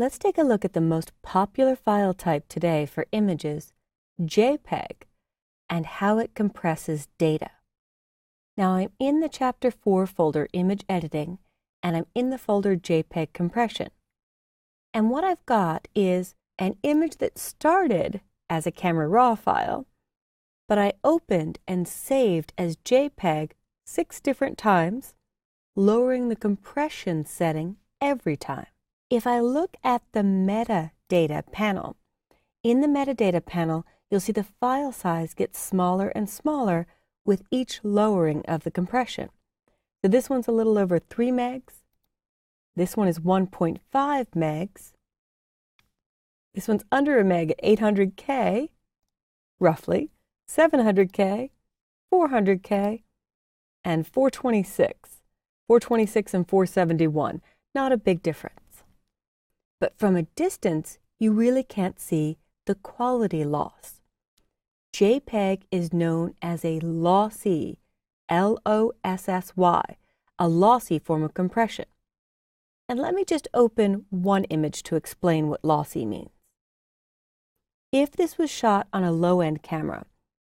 Let's take a look at the most popular file type today for images, JPEG, and how it compresses data. Now I'm in the Chapter 4 folder Image Editing, and I'm in the folder JPEG Compression. And what I've got is an image that started as a Camera Raw file, but I opened and saved as JPEG six different times, lowering the compression setting every time. If I look at the metadata panel, in the metadata panel, you'll see the file size gets smaller and smaller with each lowering of the compression. So this one's a little over 3 megs. This one is 1.5 megs. This one's under a meg at 800K, roughly, 700K, 400K, and 426. 426 and 471. Not a big difference. But from a distance, you really can't see the quality loss. JPEG is known as a lossy, L O S S Y, a lossy form of compression. And let me just open one image to explain what lossy means. If this was shot on a low end camera,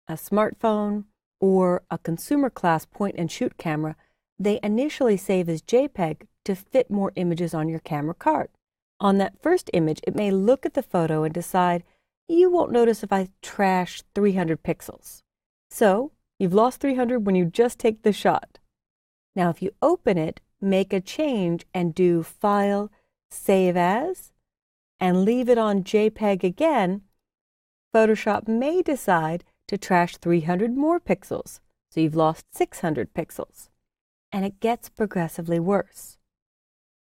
a smartphone, or a consumer class point and shoot camera, they initially save as JPEG to fit more images on your camera card. On that first image, it may look at the photo and decide, you won't notice if I trash 300 pixels. So, you've lost 300 when you just take the shot. Now, if you open it, make a change and do File, Save As, and leave it on JPEG again, Photoshop may decide to trash 300 more pixels, so you've lost 600 pixels. And it gets progressively worse.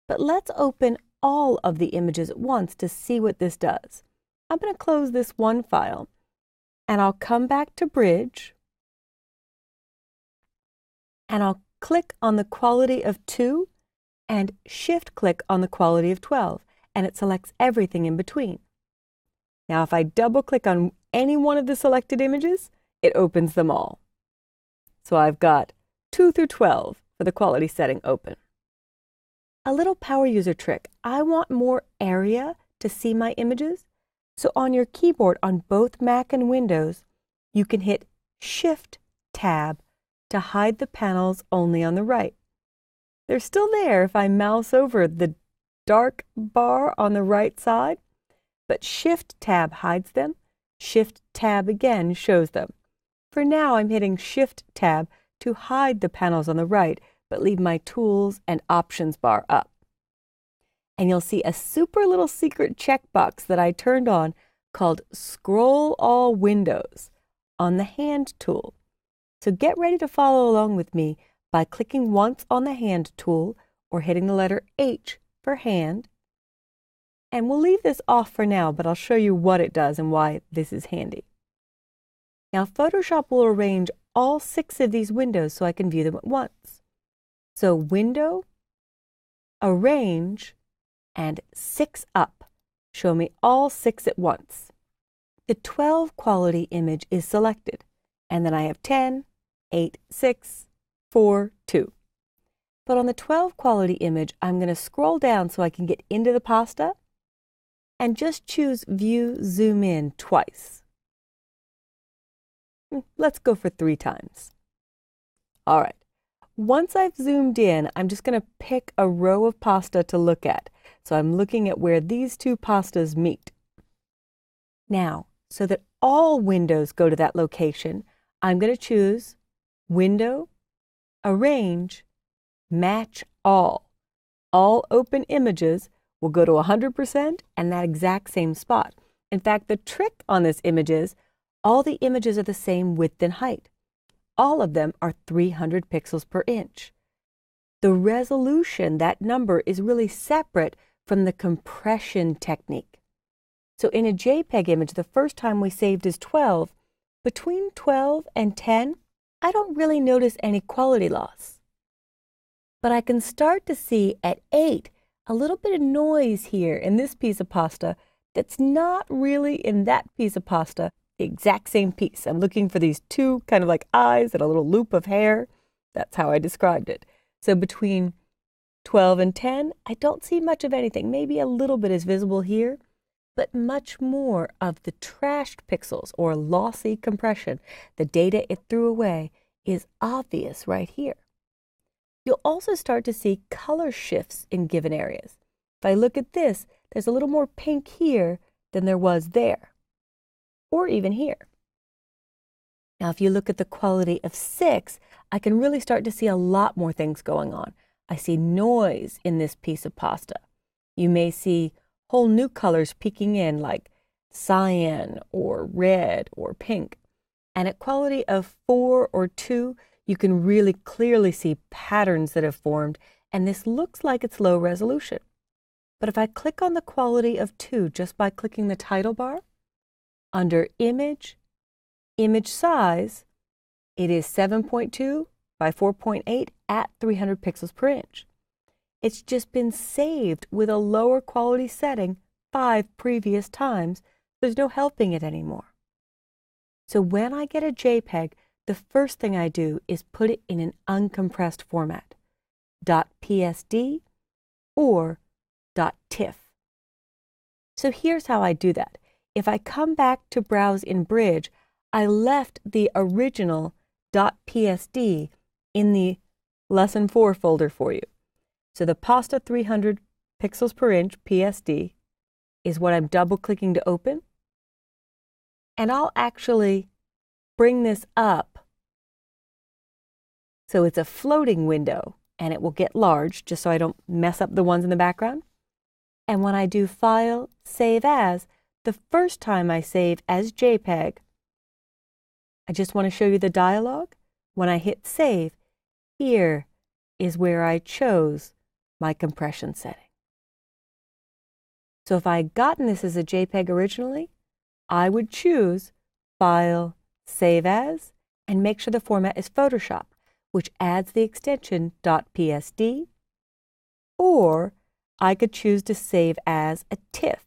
But let's open all of the images at once to see what this does. I'm going to close this one file and I'll come back to Bridge and I'll click on the quality of 2 and shift click on the quality of 12 and it selects everything in between. Now if I double click on any one of the selected images, it opens them all. So I've got 2 through 12 for the quality setting open. A little power user trick. I want more area to see my images. So on your keyboard on both Mac and Windows, you can hit Shift Tab to hide the panels only on the right. They're still there if I mouse over the dark bar on the right side, but Shift Tab hides them. Shift Tab again shows them. For now, I'm hitting Shift Tab to hide the panels on the right but leave my tools and options bar up. And you'll see a super little secret checkbox that I turned on called Scroll All Windows on the Hand tool. So get ready to follow along with me by clicking once on the Hand tool or hitting the letter H for Hand. And we'll leave this off for now, but I'll show you what it does and why this is handy. Now Photoshop will arrange all six of these windows so I can view them at once. So window, arrange, and six up show me all six at once. The 12 quality image is selected, and then I have 10, 8, 6, 4, 2. But on the 12 quality image, I'm going to scroll down so I can get into the pasta and just choose View Zoom In twice. Hmm, let's go for three times. All right. Once I've zoomed in, I'm just going to pick a row of pasta to look at. So I'm looking at where these two pastas meet. Now, so that all windows go to that location, I'm going to choose Window, Arrange, Match All. All open images will go to 100% and that exact same spot. In fact, the trick on this image is all the images are the same width and height. All of them are 300 pixels per inch. The resolution, that number, is really separate from the compression technique. So in a JPEG image, the first time we saved is 12. Between 12 and 10, I don't really notice any quality loss. But I can start to see at 8 a little bit of noise here in this piece of pasta that's not really in that piece of pasta exact same piece. I'm looking for these two kind of like eyes and a little loop of hair. That's how I described it. So between 12 and 10, I don't see much of anything. Maybe a little bit is visible here, but much more of the trashed pixels or lossy compression, the data it threw away, is obvious right here. You'll also start to see color shifts in given areas. If I look at this, there's a little more pink here than there was there, or even here. Now, if you look at the quality of six, I can really start to see a lot more things going on. I see noise in this piece of pasta. You may see whole new colors peeking in like cyan or red or pink. And at quality of four or two, you can really clearly see patterns that have formed, and this looks like it's low resolution. But if I click on the quality of two just by clicking the title bar, under Image, Image Size, it is 7.2 by 4.8 at 300 pixels per inch. It's just been saved with a lower quality setting five previous times. There's no helping it anymore. So when I get a JPEG, the first thing I do is put it in an uncompressed format, .psd or .tiff. So here's how I do that. If I come back to Browse in Bridge, I left the original .psd in the Lesson 4 folder for you. So the Pasta 300 pixels per inch PSD is what I'm double clicking to open. And I'll actually bring this up so it's a floating window and it will get large just so I don't mess up the ones in the background. And when I do File, Save As, the first time I save as JPEG, I just want to show you the dialog. When I hit Save, here is where I chose my compression setting. So if I had gotten this as a JPEG originally, I would choose File, Save As, and make sure the format is Photoshop, which adds the extension .psd, or I could choose to save as a TIFF.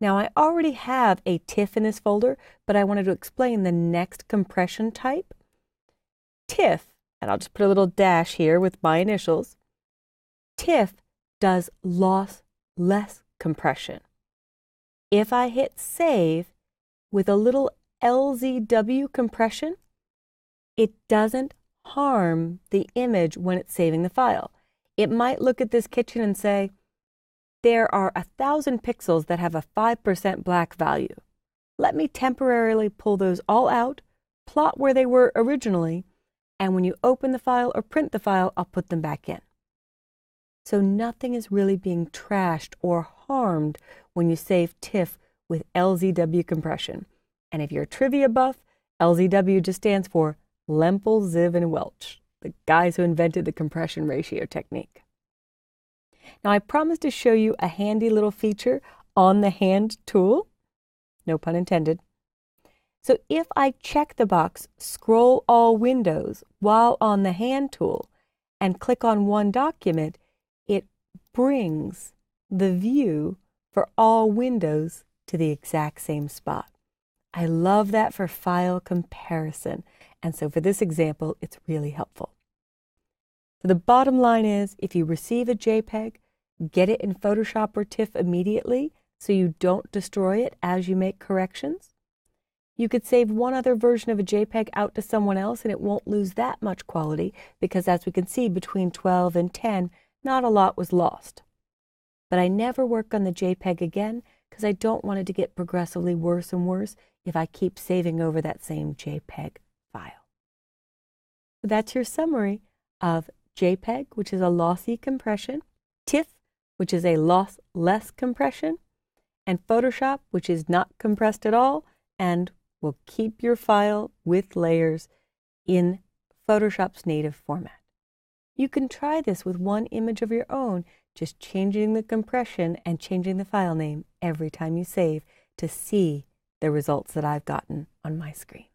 Now I already have a TIFF in this folder, but I wanted to explain the next compression type. TIFF, and I'll just put a little dash here with my initials, TIFF does lossless compression. If I hit save with a little LZW compression, it doesn't harm the image when it's saving the file. It might look at this kitchen and say, there are a thousand pixels that have a 5% black value. Let me temporarily pull those all out, plot where they were originally, and when you open the file or print the file, I'll put them back in. So nothing is really being trashed or harmed when you save TIFF with LZW compression. And if you're a trivia buff, LZW just stands for Lempel, Ziv, and Welch, the guys who invented the compression ratio technique. Now I promised to show you a handy little feature on the hand tool, no pun intended, so if I check the box Scroll All Windows while on the Hand tool and click on one document, it brings the view for all windows to the exact same spot. I love that for file comparison. And so for this example, it's really helpful. So the bottom line is if you receive a JPEG, get it in Photoshop or TIFF immediately so you don't destroy it as you make corrections. You could save one other version of a JPEG out to someone else and it won't lose that much quality because as we can see between 12 and 10, not a lot was lost. But I never work on the JPEG again because I don't want it to get progressively worse and worse if I keep saving over that same JPEG file. So that's your summary of JPEG, which is a lossy compression, TIFF, which is a lossless compression, and Photoshop, which is not compressed at all, and will keep your file with layers in Photoshop's native format. You can try this with one image of your own, just changing the compression and changing the file name every time you save to see the results that I've gotten on my screen.